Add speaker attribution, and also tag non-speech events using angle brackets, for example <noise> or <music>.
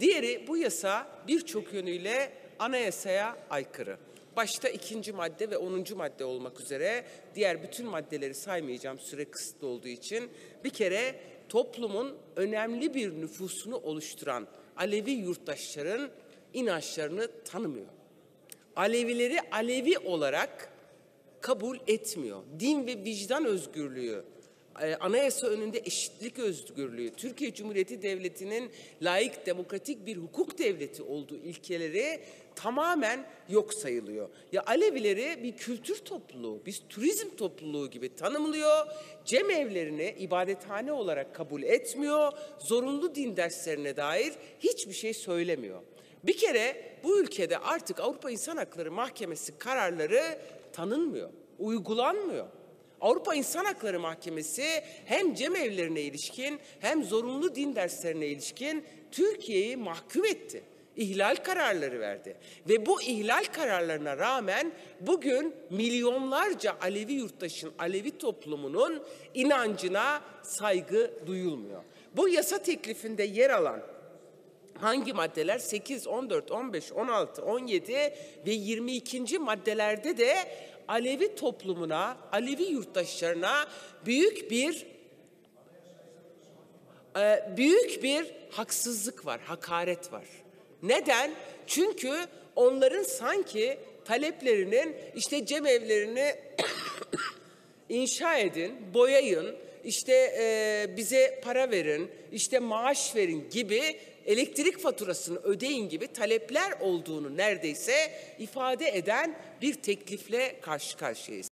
Speaker 1: Diğeri bu yasa birçok yönüyle anayasaya aykırı. Başta ikinci madde ve onuncu madde olmak üzere diğer bütün maddeleri saymayacağım süre kısıtlı olduğu için. Bir kere toplumun önemli bir nüfusunu oluşturan Alevi yurttaşların inançlarını tanımıyor. Alevileri Alevi olarak kabul etmiyor. Din ve vicdan özgürlüğü, anayasa önünde eşitlik özgürlüğü, Türkiye Cumhuriyeti Devleti'nin layık demokratik bir hukuk devleti olduğu ilkeleri tamamen yok sayılıyor. Ya Alevileri bir kültür topluluğu, bir turizm topluluğu gibi tanımlıyor. Cem evlerini ibadethane olarak kabul etmiyor. Zorunlu din derslerine dair hiçbir şey söylemiyor. Bir kere bu ülkede artık Avrupa İnsan Hakları Mahkemesi kararları tanınmıyor, uygulanmıyor. Avrupa İnsan Hakları Mahkemesi hem cemevlerine ilişkin hem zorunlu din derslerine ilişkin Türkiye'yi mahkum etti. İhlal kararları verdi. Ve bu ihlal kararlarına rağmen bugün milyonlarca Alevi yurttaşın, Alevi toplumunun inancına saygı duyulmuyor. Bu yasa teklifinde yer alan hangi maddeler 8, 14, 15, 16, 17 ve 22. maddelerde de Alevi toplumuna, Alevi yurttaşlarına büyük bir e, büyük bir haksızlık var, hakaret var. Neden? Çünkü onların sanki taleplerinin işte cemevlerini <coughs> inşa edin, boyayın, işte e, bize para verin, işte maaş verin gibi elektrik faturasını ödeyin gibi talepler olduğunu neredeyse ifade eden bir teklifle karşı karşıyayız.